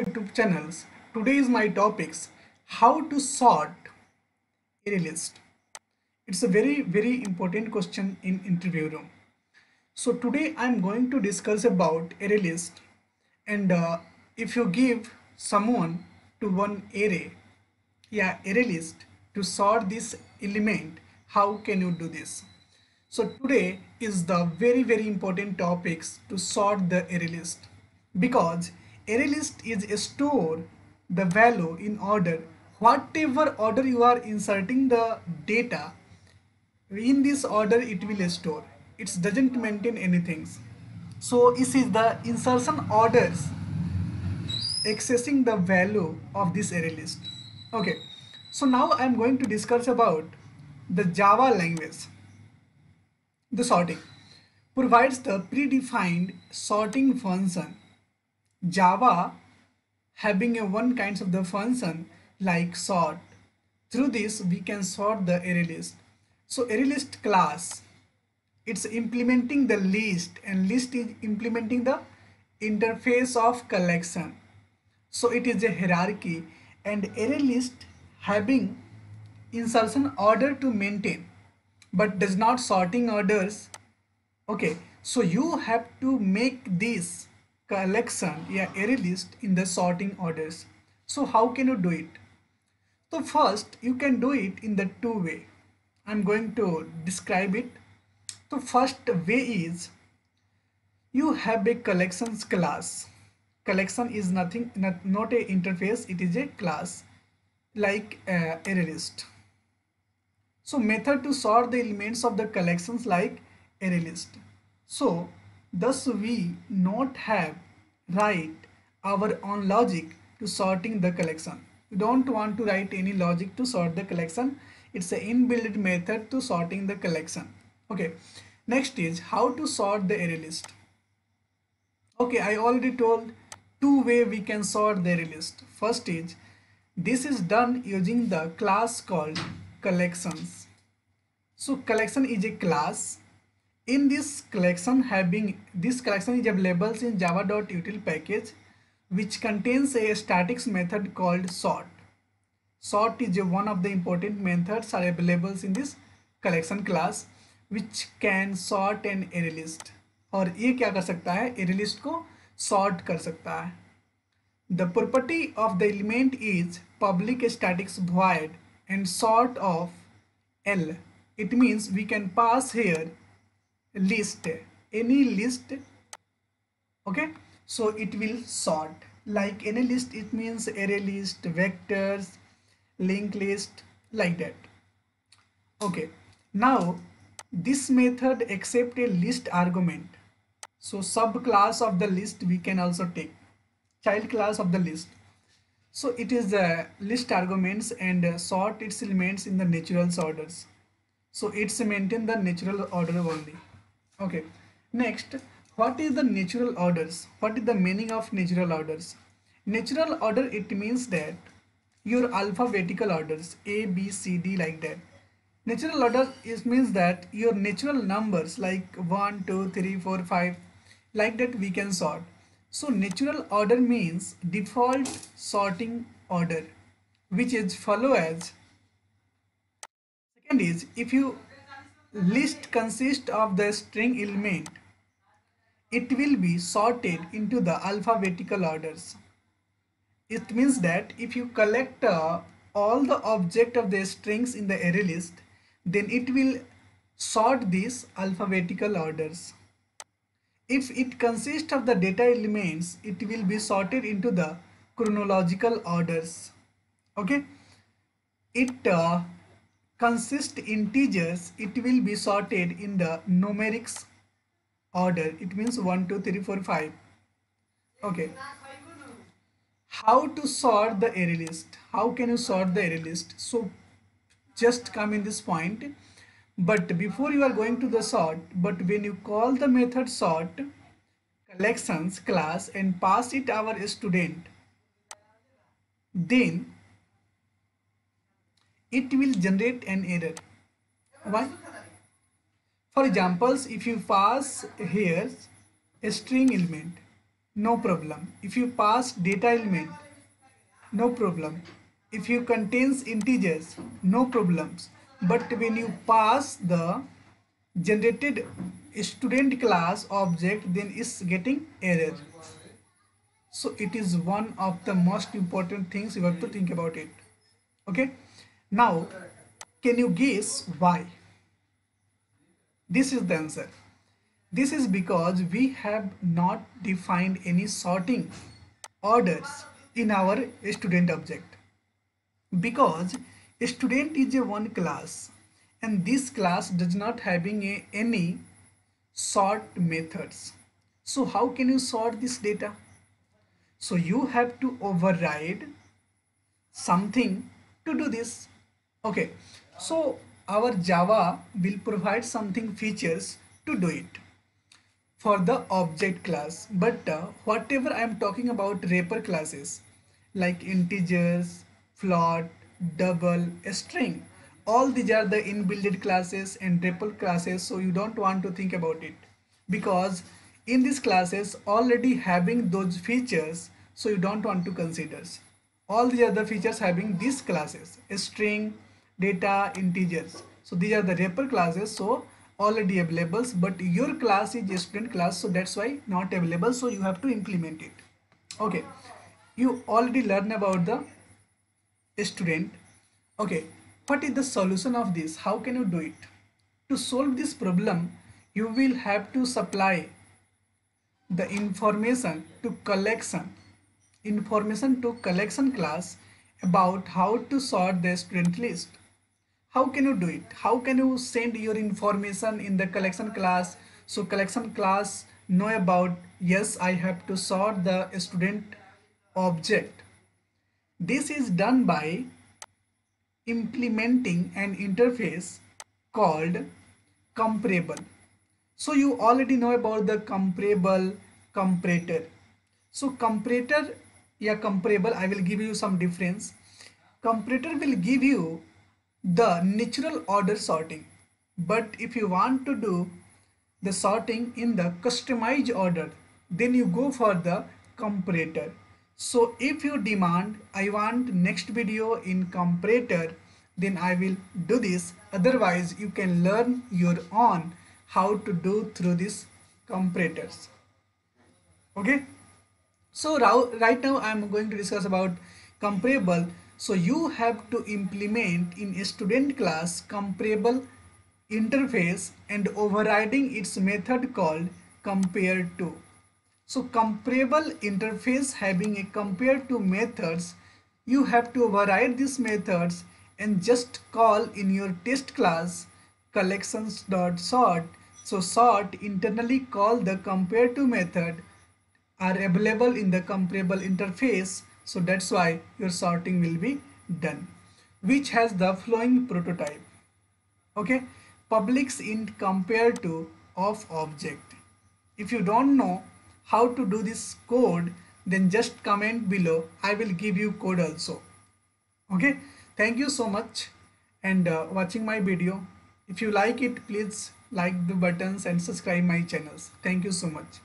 YouTube channels. Today is my topics how to sort array list. It's a very very important question in interview room. So today I'm going to discuss about array list and uh, if you give someone to one array yeah array list to sort this element how can you do this so today is the very very important topics to sort the array list because array list is store the value in order. Whatever order you are inserting the data in this order it will store. It doesn't maintain anything. So this is the insertion orders accessing the value of this array list. Okay. So now i'm going to discuss about the java language. The sorting provides the predefined sorting function Java having a one kinds of the function like sort. Through this we can sort the array list. So array list class it's implementing the list and list is implementing the interface of collection. So it is a hierarchy and array list having insertion order to maintain but does not sorting orders okay so you have to make this collection yeah array list in the sorting orders. So how can you do it? So first you can do it in the two way. I'm going to describe it. So first way is you have a collections class. Collection is nothing not, not a interface it is a class like uh, array list. So method to sort the elements of the collections like array list. So Thus we not have write our own logic to sorting the collection. We don't want to write any logic to sort the collection. It's an inbuilt method to sorting the collection. Okay. Next is how to sort the array list. Okay, I already told two way we can sort the array list. First is this is done using the class called collections. So collection is a class in this collection having this collection is available in java.util package which contains a statics method called sort sort is one of the important methods are available in this collection class which can sort an array list और ये क्या कर सकता है array list को sort कर सकता है the property of the element is public statics void and sort of L it means we can pass here list any list okay? So it will sort. Like any list it means array list vectors linked list like that. Okay. Now this method accept a list argument. So subclass of the list we can also take. Child class of the list. So it is the list arguments and uh, sort its elements in the natural orders. So it's maintain the natural order only okay. Next what is the natural orders? What is the meaning of natural orders? Natural order it means that your alphabetical orders a b c d like that. Natural order is means that your natural numbers like 1 2 3 4 5 like that we can sort. So natural order means default sorting order which is follow as second is if you list consists of the string element. It will be sorted into the alphabetical orders. It means that if you collect uh, all the object of the strings in the array list, then it will sort these alphabetical orders. If it consists of the data elements, it will be sorted into the chronological orders. Okay. It uh, consist integers it will be sorted in the numerics order. It means 1 2 3 4 5 okay. How to sort the array list? How can you sort the array list? So just come in this point. But before you are going to the sort but when you call the method sort collections class and pass it our student. Then it will generate an error. Why? For examples, if you pass here a string element, no problem. If you pass data element, no problem. If you contains integers, no problems. But when you pass the generated student class object, then it's getting error. So it is one of the most important things you have to think about it. Okay. Now, can you guess why? This is the answer. This is because we have not defined any sorting orders in our student object. Because a student is a one class and this class does not having a, any sort methods. So how can you sort this data? So you have to override something to do this. Okay, so our Java will provide something features to do it. For the object class but uh, whatever I am talking about wrapper classes like integers, float, double, string all these are the inbuilt classes and wrapper classes so you don't want to think about it. Because in these classes already having those features so you don't want to consider. All the other features having these classes string data integers. So these are the wrapper classes. So already available but your class is a student class so that's why not available. So you have to implement it. Okay. You already learn about the student. Okay. What is the solution of this? How can you do it? To solve this problem you will have to supply the information to collection. Information to collection class about how to sort the student list how can you do it? How can you send your information in the collection class? So collection class know about yes i have to sort the student object. This is done by implementing an interface called comparable. So you already know about the comparable comparator. So comparator yeah comparable i will give you some difference. Comparator will give you the natural order sorting. But if you want to do the sorting in the customized order then you go for the comparator. So if you demand i want next video in comparator then i will do this. Otherwise you can learn your own how to do through these comparators. Okay? So right now i am going to discuss about comparable so you have to implement in a student class comparable interface and overriding its method called compare to. So comparable interface having a compare to methods, you have to override these methods and just call in your test class collections.sort. So sort internally call the compare to method are available in the comparable interface so that's why your sorting will be done. Which has the following prototype? Okay. Publics int compare to of object. If you don't know how to do this code then just comment below. I will give you code also. Okay. Thank you so much and uh, watching my video. If you like it please like the buttons and subscribe my channels. Thank you so much